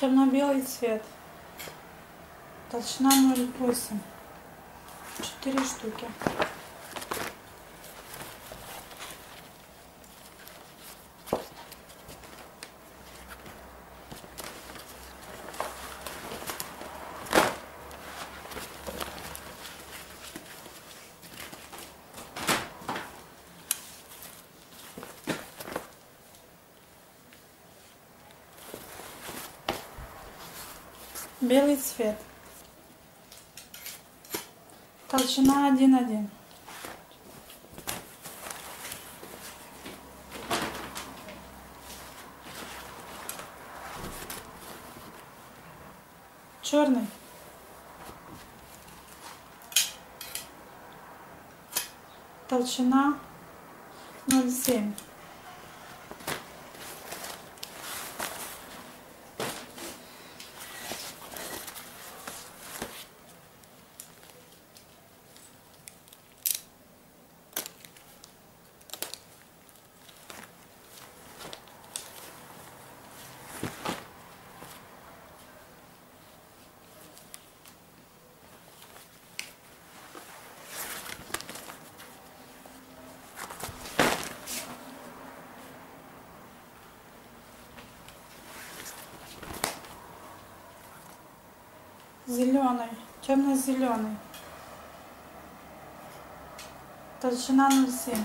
Темно-белый цвет. Толщина 0,8. Четыре штуки. Белый цвет. Толщина 1,1. Черный. Толщина 0,7. Зеленый, темно-зеленый. Толщина 0,7.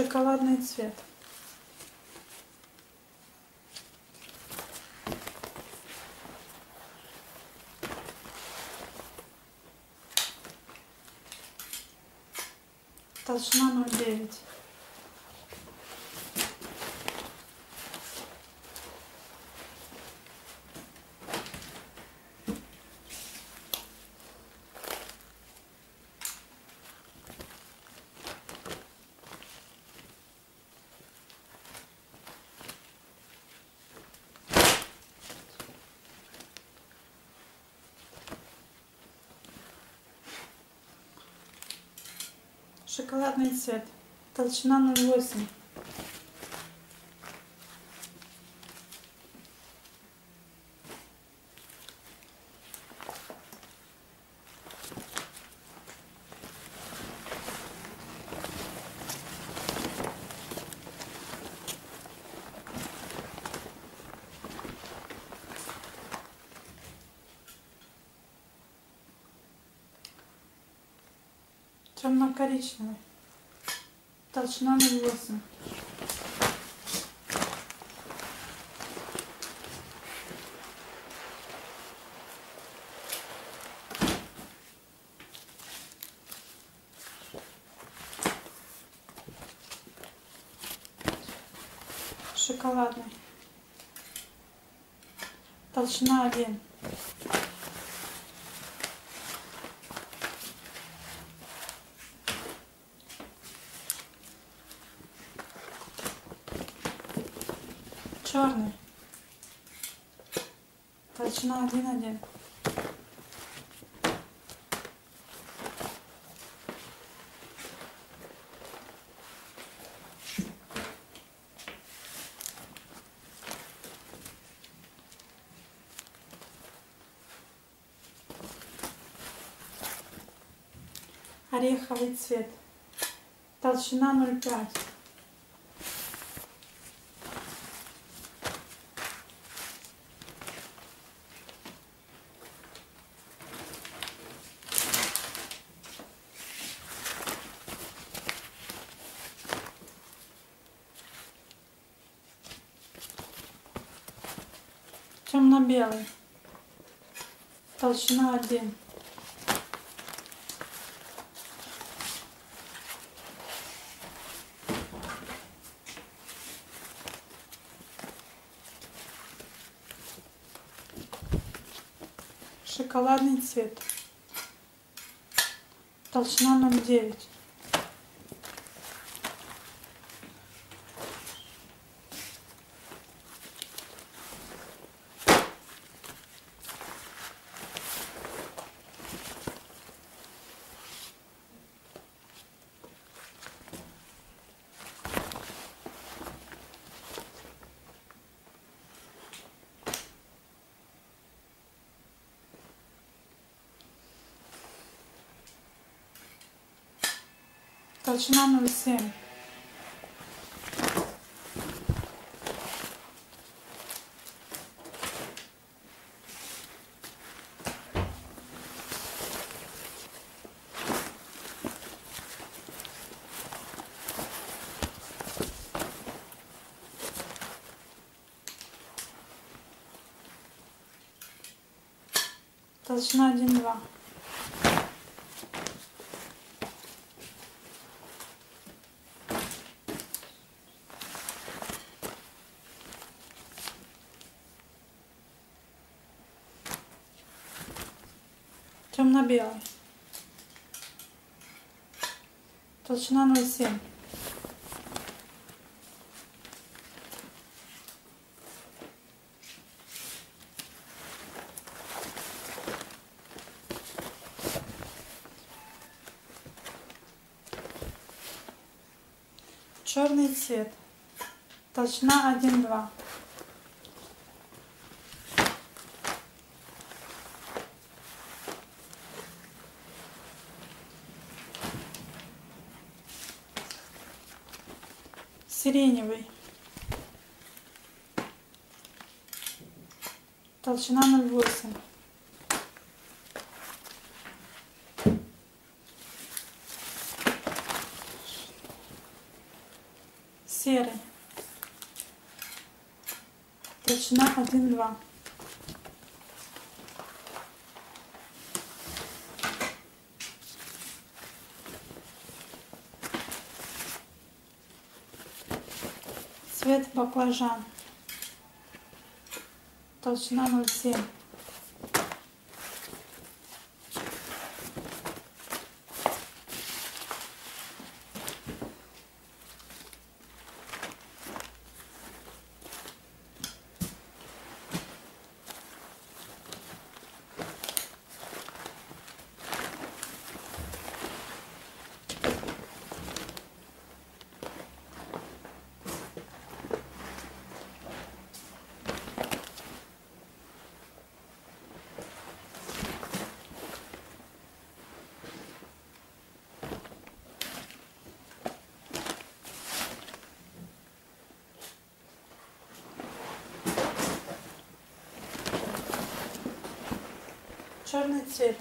Шоколадный цвет. Толщина 0,9. Шоколадный цвет. Толщина 0,8. Темно-коричневый. Толщина 0,8. Шоколадный. Толщина 1. Черный. Толщина 1,1. Ореховый цвет. Толщина 0,5. белый. Толщина 1. Шоколадный цвет. Толщина 0,9. Толщина 0,7. Толщина 1,2. Темно-белый. Толщина 0,7. Черный цвет. Толщина 1,2. Сиреневый. Толщина 0,8. Серый. Толщина 1,2. Цвет баклажан. Толщина 0,7. Черный цвет.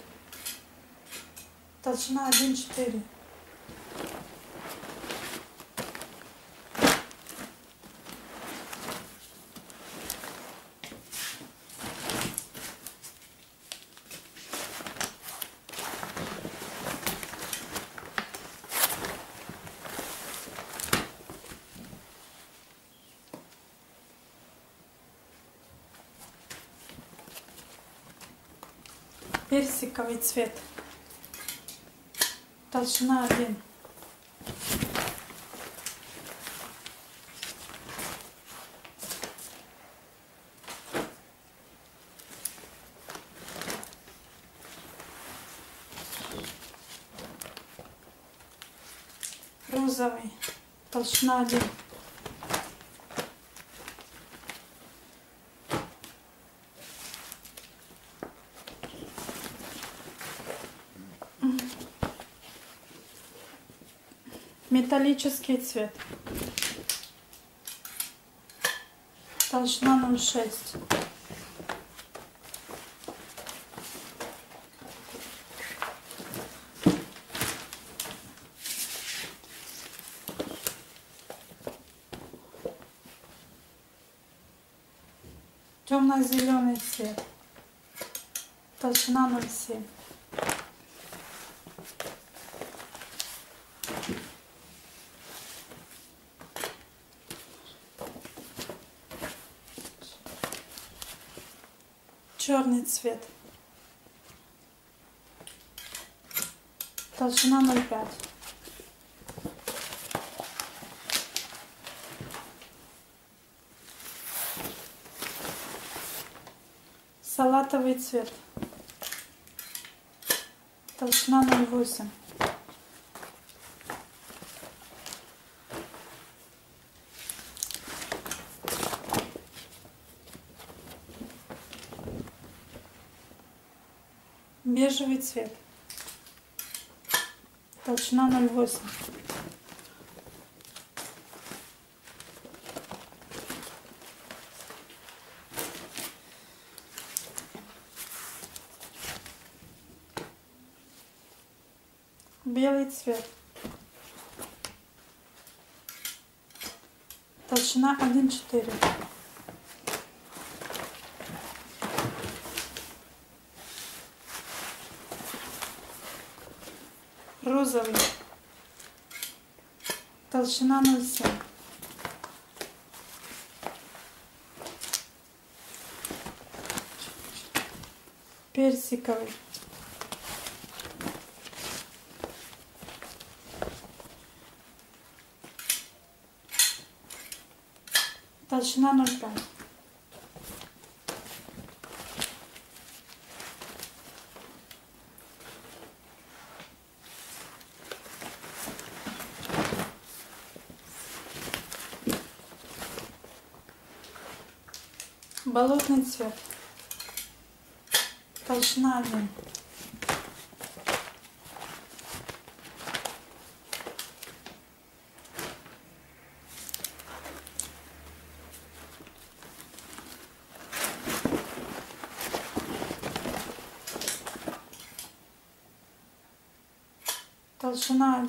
Толщина 1,4. Персиковый цвет. Толщина 1. Розовый. Толщина 1. Металлический цвет. Толщина 0,6. Темно-зеленый цвет. Толщина 0,7. черный цвет. Толщина 0,5. Салатовый цвет. Толщина 0,8. Бежевый цвет. Толщина 0,8. Белый цвет. Толщина 1,4. Розовый. Толщина 0,7. Персиковый. Толщина 0,5. Болотный цвет. Толщина 1. Толщина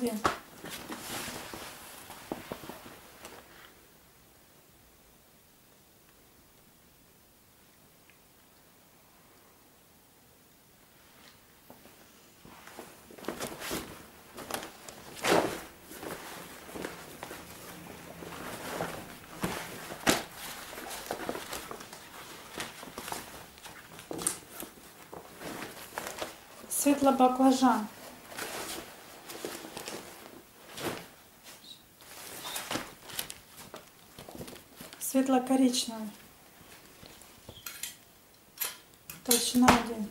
1. Светло-баклажан. Светло-коричневый. Толщина 1.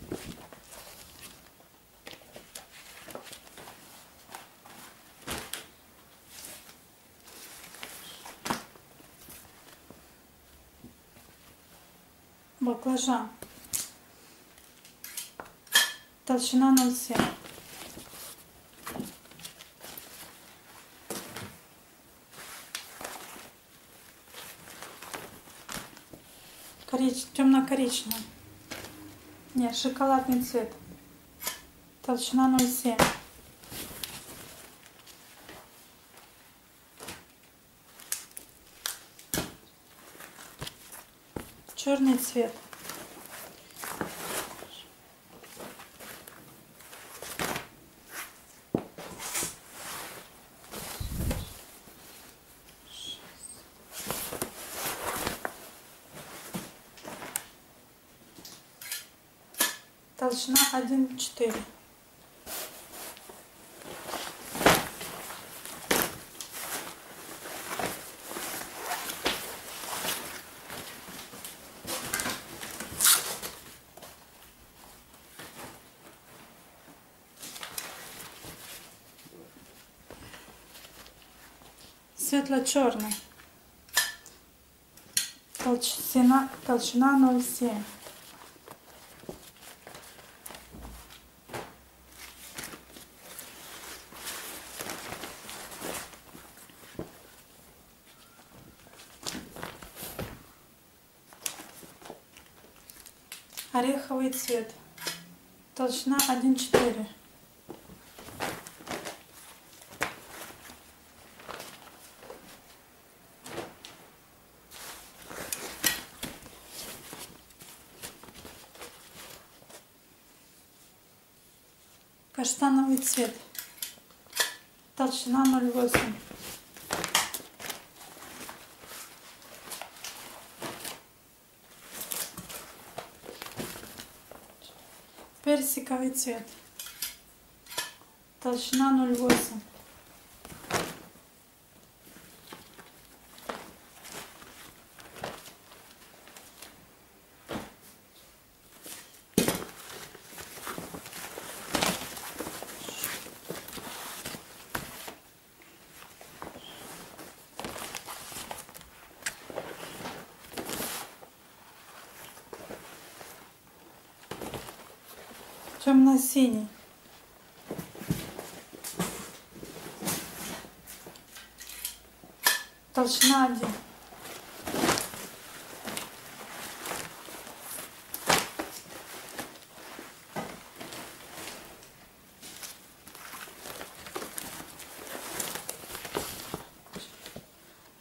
Баклажан. Толщина 0,7. Корич... Темно-коричневый. Нет, шоколадный цвет. Толщина 0,7. Черный цвет. Толщина 1,4. Светло-черный. Толщина, толщина 0,7. Ореховый цвет. Толщина 1,4. Каштановый цвет. Толщина 0,8. Персиковый цвет. толщина 0,8. Темно-синий. Толщина один.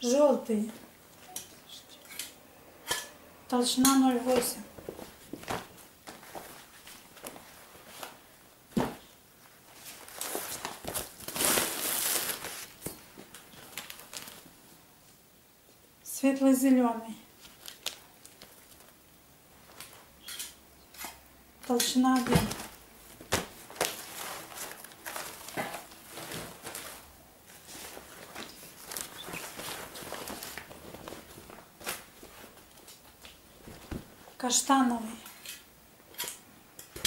Желтый. Толщина 0,8. Светло-зеленый. Толщина 1. Каштановый.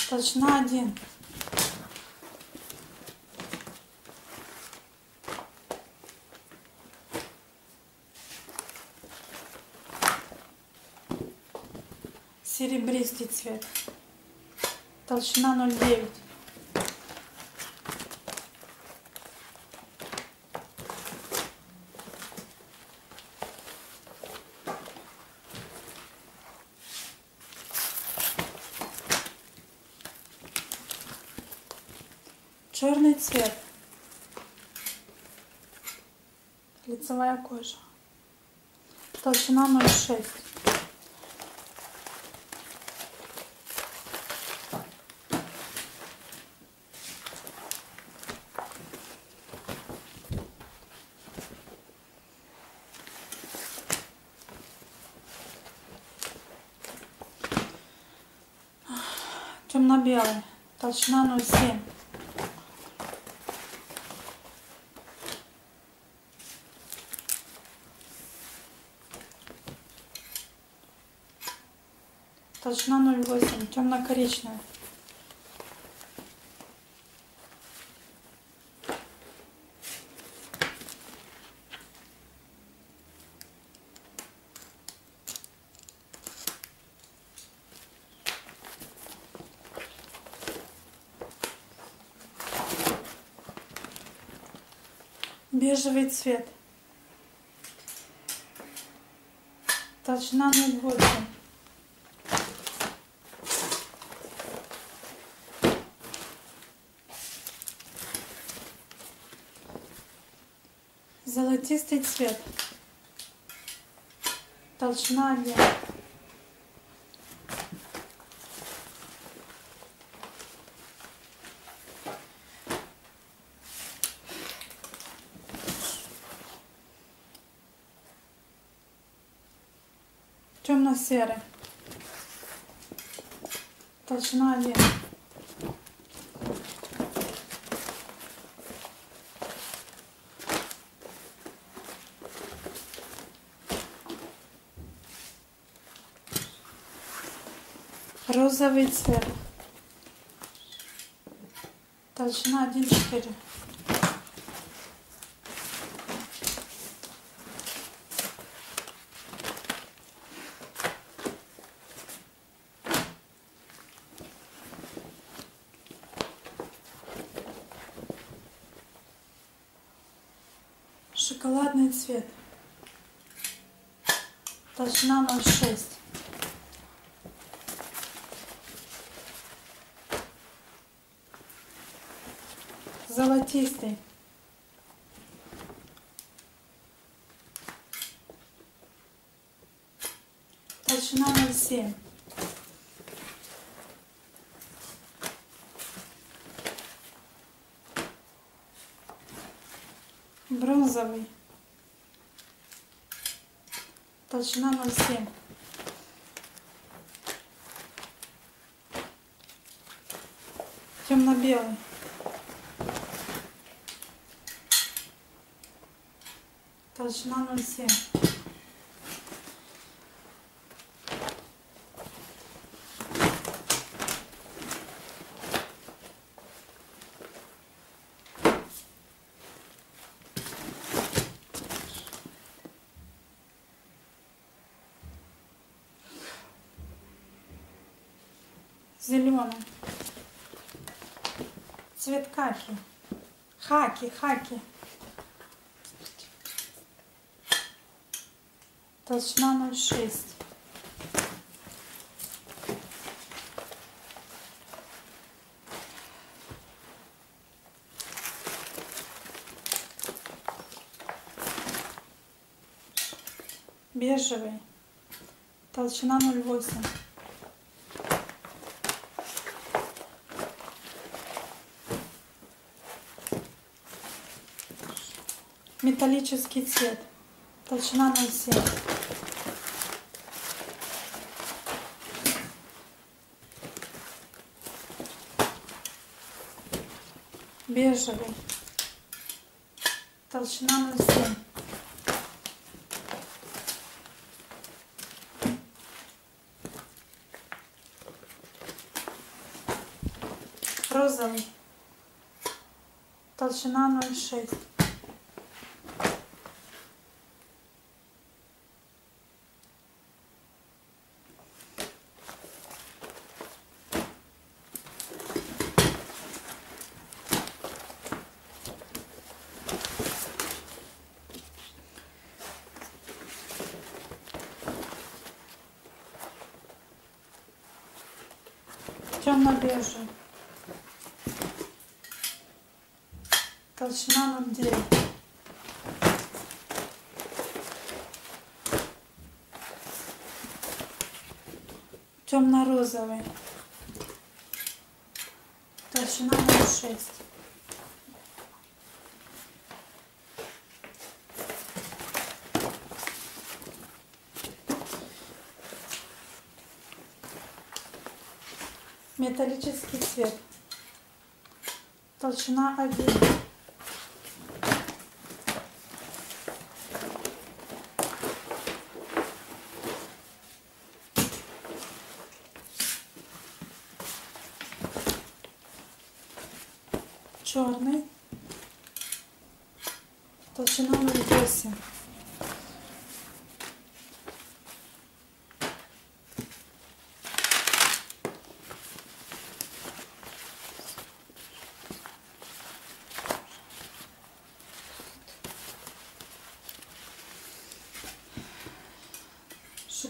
Толщина 1. Серебристый цвет. Толщина 0,9. Черный цвет. Лицевая кожа. Толщина 0,6. Темно-белый. Толщина 0,7. Толщина 0,8. Темно-коричневый. Бежевый цвет. Толщина 0,8. Золотистый цвет. Толщина 1. Темно-серый. Толщина 1. Розовый цвет. Толщина 1,4. Шоколадный цвет. Толщина 0,6. Золотистый. Толщина 0,7. отварами. Толщина 0,7. Темно-белый. Толщина 0,7. Зеленый. Цвет хаки. Хаки, хаки. Толщина 0,6. Бежевый. Толщина 0,8. Металлический цвет. Толщина 0,7. Бежевый. Толщина 0,7. Розовый. Толщина 0,6. Темно-бежий. Толщина 0,9. Темно-розовый. Толщина 0,6. Металлический цвет. Толщина 1. Черный. Толщина 0,8.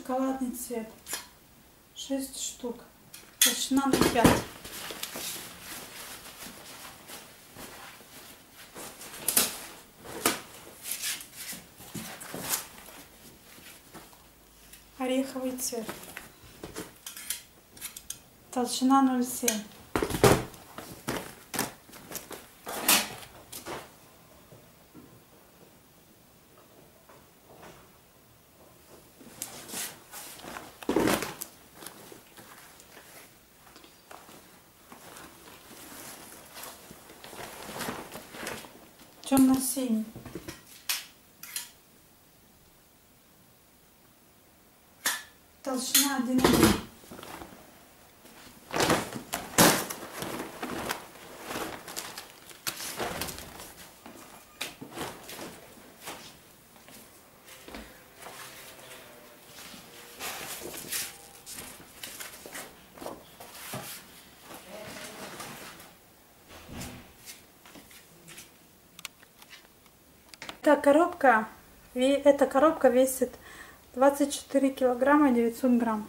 Шоколадный цвет. 6 штук. Толщина 0,5. Ореховый цвет. Толщина 0,7. Темно-синий. Толщина 1,1. Эта коробка, эта коробка весит 24 килограмма 900 грамм.